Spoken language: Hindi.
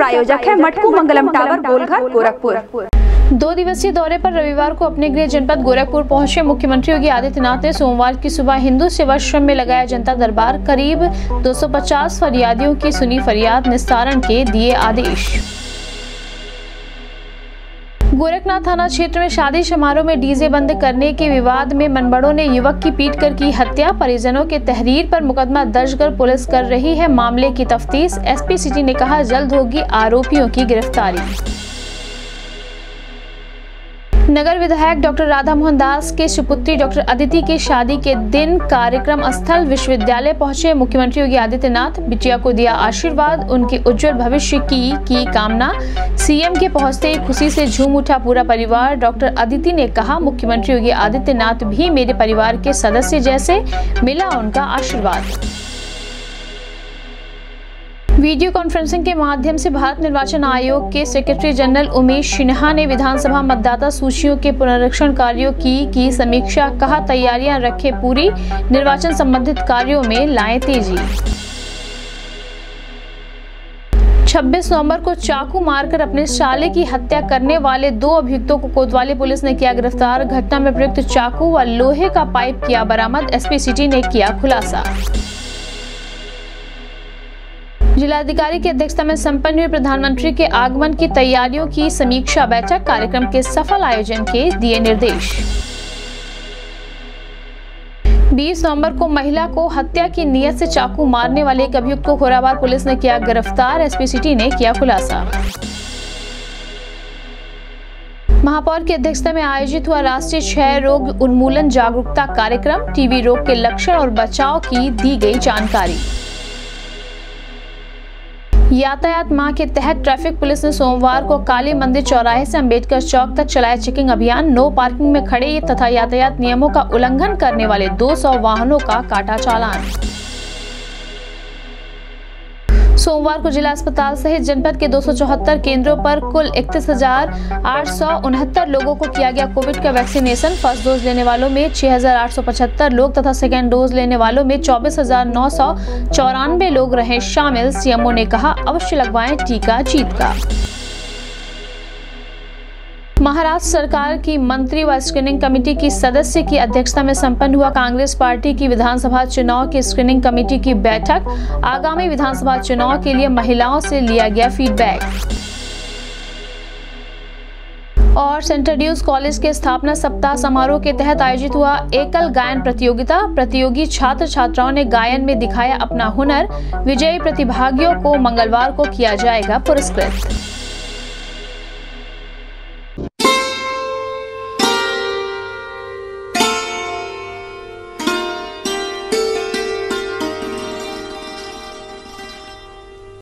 प्रायोजक है मटकू मंगलम टावर गोलघर गोरखपुर। दो दिवसीय दौरे पर रविवार को अपने गृह जनपद गोरखपुर पहुँचे मुख्यमंत्री योगी आदित्यनाथ ने सोमवार की सुबह हिंदू सेवाश्रम में लगाया जनता दरबार करीब 250 फरियादियों की सुनी फरियाद निस्तारण के दिए आदेश। गोरखनाथ थाना क्षेत्र में शादी समारोह में डीजे बंद करने के विवाद में मनबड़ों ने युवक की पीट कर की हत्या। परिजनों के तहरीर पर मुकदमा दर्ज कर पुलिस कर रही है मामले की तफ्तीश। एसपी सिटी ने कहा, जल्द होगी आरोपियों की गिरफ्तारी। नगर विधायक डॉक्टर राधा मोहन दास के सुपुत्री डॉक्टर अदिति की शादी के दिन कार्यक्रम स्थल विश्वविद्यालय पहुँचे मुख्यमंत्री योगी आदित्यनाथ। बिटिया को दिया आशीर्वाद, उनके उज्जवल भविष्य की की कामना। सीएम के पहुँचते ही खुशी से झूम उठा पूरा परिवार। डॉक्टर अदिति ने कहा, मुख्यमंत्री योगी आदित्यनाथ भी मेरे परिवार के सदस्य जैसे। मिला उनका आशीर्वाद। वीडियो कॉन्फ्रेंसिंग के माध्यम से भारत निर्वाचन आयोग के सेक्रेटरी जनरल उमेश सिन्हा ने विधानसभा मतदाता सूचियों के पुनरीक्षण कार्यों की की समीक्षा, कहा, तैयारियाँ रखे पूरी, निर्वाचन संबंधित कार्यों में लाए तेज़ी। 26 नवंबर को चाकू मारकर अपने साले की हत्या करने वाले दो अभियुक्तों को कोतवाली पुलिस ने किया गिरफ़्तार। घटना में प्रयुक्त चाकू व लोहे का पाइप किया बरामद, एसपी सिटी ने किया खुलासा। जिलाधिकारी की अध्यक्षता में संपन्न हुई प्रधानमंत्री के आगमन की तैयारियों की समीक्षा बैठक कार्यक्रम के सफल आयोजन के दिए निर्देश। 20 नवंबर को महिला को हत्या की नियत से चाकू मारने वाले एक अभियुक्त को खोराबार पुलिस ने किया गिरफ़्तार, एसपी सिटी ने किया खुलासा। महापौर की अध्यक्षता में आयोजित हुआ राष्ट्रीय क्षय रोग उन्मूलन जागरूकता कार्यक्रम टीबी रोग के लक्षण और बचाव की दी गई जानकारी। यातायात माह के तहत ट्रैफ़िक पुलिस ने सोमवार को काली मंदिर चौराहे से अंबेडकर चौक तक चलाया चेकिंग अभियान, नो पार्किंग में खड़े तथा यातायात नियमों का उल्लंघन करने वाले 200 वाहनों का काटा चालान। सोमवार को जिला अस्पताल सहित जनपद के दो सौ चौहत्तर केंद्रों पर कुल इकतीस लोगों को किया गया कोविड का वैक्सीनेशन। फ़र्स्ट डोज लेने वालों में 6,875 लोग तथा सेकेंड डोज लेने वालों में चौबीस लोग रहे शामिल। सीएमओ ने कहा अवश्य लगवाएँ टीका जीत का। महाराष्ट्र सरकार की मंत्री व स्क्रीनिंग कमेटी की सदस्य की अध्यक्षता में संपन्न हुआ कांग्रेस पार्टी की विधानसभा चुनाव की स्क्रीनिंग कमेटी की बैठक आगामी विधानसभा चुनाव के लिए महिलाओं से लिया गया फीडबैक और सेंटर ड्यूज कॉलेज के स्थापना सप्ताह समारोह के तहत आयोजित हुआ एकल गायन प्रतियोगिता। प्रतियोगी छात्र छात्राओं ने गायन में दिखाया अपना हुनर। विजयी प्रतिभागियों को मंगलवार को किया जाएगा पुरस्कृत।